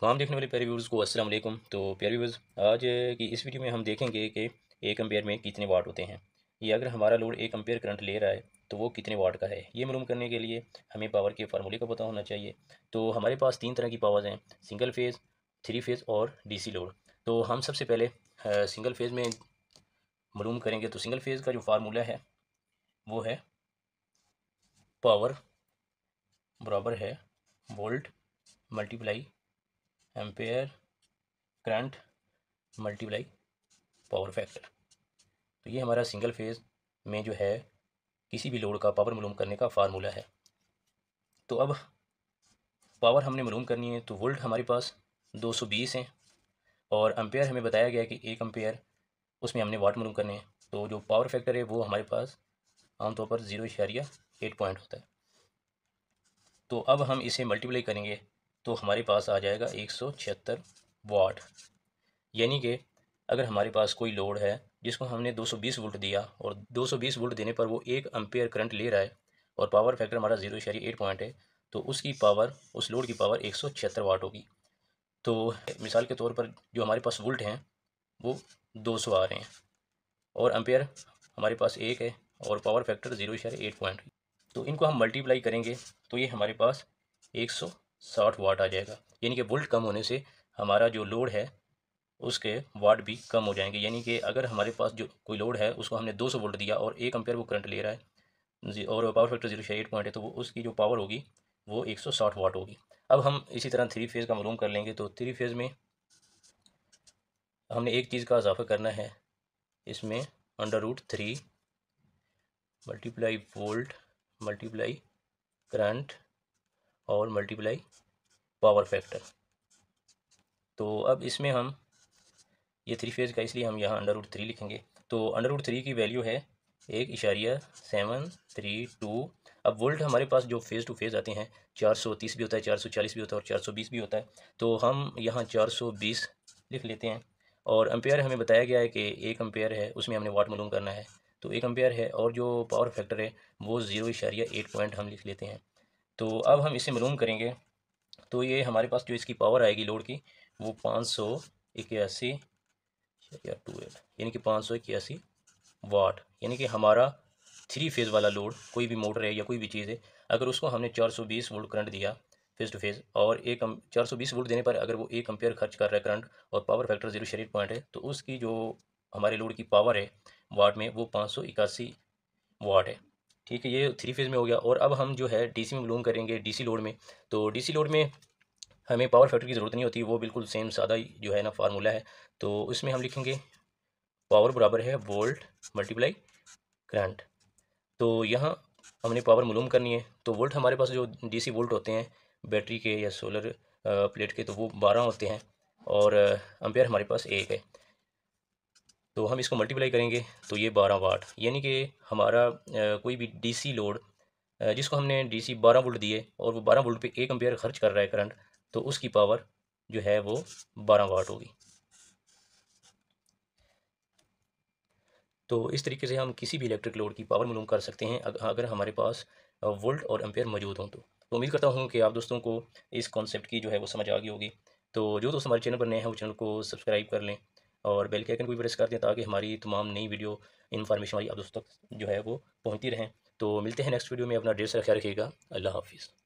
تمام دیکھنے والے پیارے ویورز کو السلام علیکم۔ تو پیارے ویورز، آج کی اس ویڈیو میں ہم دیکھیں گے کہ ایک امپیئر میں کتنے واٹ ہوتے ہیں۔ یہ اگر ہمارا لوڈ ایک امپیئر کرنٹ لے رہا ہے تو وہ کتنے واٹ کا ہے؟ یہ معلوم کرنے کے لیے ہمیں پاور کے فارمولے کا پتہ ہونا چاہیے۔ تو ہمارے پاس تین طرح کی پاورز ہیں، سنگل فیز، تھری فیز اور ڈی سی لوڈ۔ تو ہم سب سے پہلے سنگل فیز میں معلوم کریں گے تو سنگل فیز کا جو فارمولہ ہے، وہ ہے پاور، برابر ہے، volt multiply ampere current multiply power factor تو یہ ہمارا سنگل فیز میں جو ہے کسی بھی لوڈ کا پاور معلوم کرنے کا فارمولہ ہے۔ تو اب پاور ہم نے معلوم کرنی ہے تو وولٹ ہمارے پاس دو سو بیس ہیں اور امپیئر ہمیں بتایا گیا کہ ایک امپیئر اس میں ہم نے واٹ معلوم کرنے ہیں۔ تو جو پاور فیکٹر ہے وہ ہمارے پاس عام طور پر زیرو اشاریہ ایٹ پوائنٹ ہوتا ہے۔ تو اب ہم اسے ملٹیپلائی کریں گے۔ تو ہمارے پاس آ جائے گا ایک سو چھہتر واٹ۔ یعنی کہ اگر ہمارے پاس کوئی لوڈ ہے جس کو ہم نے دو سو بیس وولٹ دیا اور دو سو بیس وولٹ دینے پر وہ ایک امپیئر کرنٹ لے رہا ہے اور پاور فیکٹر ہمارا زیرو اشاری ایٹ پوائنٹ ہے، تو اس کی پاور، اس لوڈ کی پاور ایک سو چھہتر واٹ ہوگی۔ تو مثال کے طور پر جو ہمارے پاس وولٹ ہیں، وہ دو سو آ رہے ہیں۔ اور امپیئر ہمارے پاس ایک ہے اور پاور فیکٹر زیرو اشاری ایٹ پوائنٹ۔ تو ان کو ہم ملٹیپلائی کریں گے، تو یہ ہمارے پاس ایک سو ساٹھ واٹ آ جائے گا۔ یعنی کہ وولٹ کم ہونے سے ہمارا جو لوڈ ہے، اس کے واٹ بھی کم ہو جائیں گے۔ یعنی کہ اگر ہمارے پاس جو کوئی لوڈ ہے، اس کو ہم نے دو سو وولٹ دیا اور ایک امپیئر وہ کرنٹ لے رہا ہے اور power factor zero eight point ہے، تو وہ اس کی جو پاور ہوگی، وہ ایک سو ساٹھ واٹ ہوگی۔ اب ہم اسی طرح تھری فیز کا معلوم کر لیں گے۔ تو تھری فیز میں ہم نے ایک چیز کا اضافہ کرنا ہے۔ اس میں under root three multiply volt multiply current اور ملٹیپلائی پاور فیکٹر تو اب اس میں ہم یہ تھری فیز کا اس لیے ہم یہاں انڈر روٹ تھری لکھیں گے. تو انڈر روٹ تھری کی ویلیو ہے ایک اشاریہ سیون تھری ٹو اب وولٹ ہمارے پاس جو فیز ٹو فیز آتے ہیں چار سو تیس بھی ہوتا ہے، چار سو چالیس بھی ہوتا ہے اور چار سو بیس بھی ہوتا ہے. تو ہم یہاں چار سو بیس لکھ لیتے ہیں اور امپیئر ہمیں بتایا گیا ہے کہ ایک امپیئر ہے، اس میں ہم نے واٹ معلوم کرنا ہے. تو ایک امپیئر ہے اور جو پاور فیکٹر ہے وہ زیرو اشاریہ ایٹ پوائنٹ ہم لکھ لیتے ہیں. تو اب ہم اسے معلوم کریں گے۔ تو یہ ہمارے پاس جو اس کی پاور آئے گی لوڈ کی، وہ پانچ سو اکیاسی ٹو ایٹ یعنی کہ پانچ سو اکیاسی واٹ یعنی کہ ہمارا تھری فیز والا لوڈ کوئی بھی موٹر ہے یا کوئی بھی چیز ہے، اگر اس کو ہم نے چار سو بیس وولٹ کرنٹ دیا فیس ٹو فیز اور ایک چار سو بیس وولٹ دینے پر اگر وہ ایک امپیئر خرچ کر رہا ہے کرنٹ اور پاور فیکٹر زیرو شریف پوائنٹ ہے، تو اس کی جو ہمارے لوڈ کی پاور ہے واٹ میں، وہ پانچ سو اکاسی واٹ ہے۔ ٹھیک ہے، یہ تھری فیز میں ہو گیا۔ اور اب ہم جو ہے ڈی سی میں معلوم کریں گے ڈی سی لوڈ میں۔ تو ڈی سی لوڈ میں ہمیں پاور فیکٹر کی ضرورت نہیں ہوتی، وہ بالکل سیم سادہ جو ہے نا فارمولہ ہے۔ تو اس میں ہم لکھیں گے پاور برابر ہے وولٹ ملٹیپلائی کرنٹ تو یہاں ہم نے پاور معلوم کرنی ہے۔ تو وولٹ ہمارے پاس جو ڈی سی وولٹ ہوتے ہیں بیٹری کے یا سولر پلیٹ کے، تو وہ بارہ ہوتے ہیں۔ اور امپیئر ہمارے پاس ایک ہے۔ تو ہم اس کو ملٹیپلائی کریں گے تو یہ بارہ واٹ یعنی کہ ہمارا کوئی بھی ڈی سی لوڈ جس کو ہم نے ڈی سی بارہ وولٹ دیے اور وہ بارہ وولٹ پہ ایک امپیئر خرچ کر رہا ہے کرنٹ تو اس کی پاور جو ہے وہ بارہ واٹ ہوگی۔ تو اس طریقے سے ہم کسی بھی الیکٹرک لوڈ کی پاور معلوم کر سکتے ہیں اگر ہمارے پاس وولٹ اور امپیئر موجود ہوں تو۔ امید کرتا ہوں کہ آپ دوستوں کو اس کانسیپٹ کی جو ہے وہ سمجھ آ گئی ہوگی۔ تو جو دوست ہمارے چینل پر نئے ہیں، وہ چینل کو سبسکرائب کر لیں۔ اور بیل کے آئکن کو بھی پریس کر دیں تاکہ ہماری تمام نئی ویڈیو انفارمیشن ہماری آپ دوستوں تک جو ہے وہ پہنچتی رہیں۔ تو ملتے ہیں نیکسٹ ویڈیو میں، اپنا ڈیڑھ سے خیال رکھیے گا۔ اللہ حافظ۔